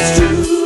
it's true.